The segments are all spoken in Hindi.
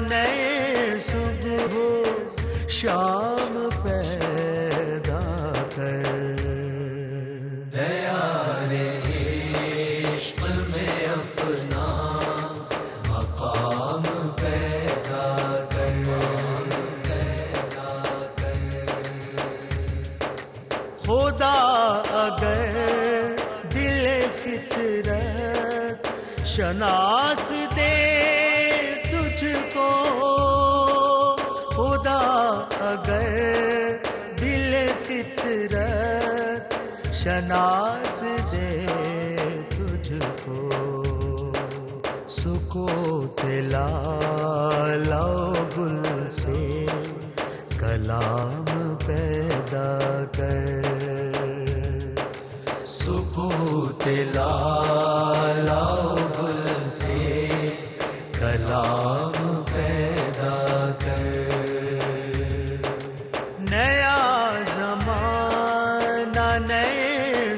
नए सुबह शाम पैदा कर। अपना मकाम पैदा कर। पैदा कर अगर दिल फितरत शनास शनास दे तुझको सुको लाओ गुल से कलाम पैदा कर। सुकूत लाओ गुल से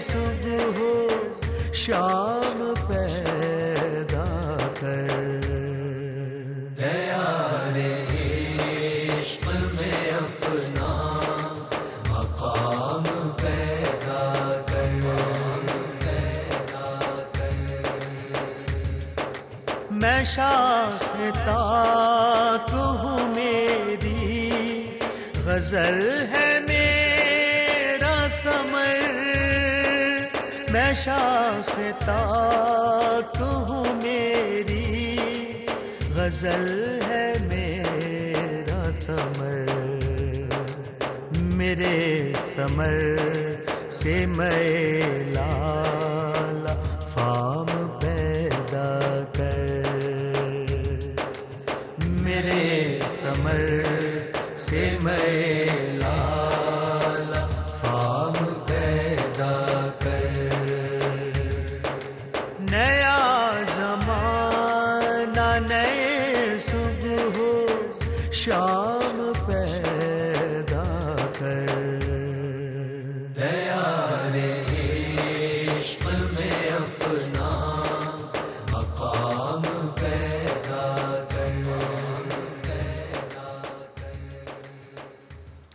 सुबह शाम पैदा कर। दया रे इश्क में अपना मकाम पैदा कर। पैदा कर मैं शाखता तू मेरी गज़ल है मैं शाखता तू मेरी। गज़ल है मेरा समर। मेरे समर से मैं लाला फाम पैदा कर। मेरे समर से मैं लाला जमाना नए सुबह शाम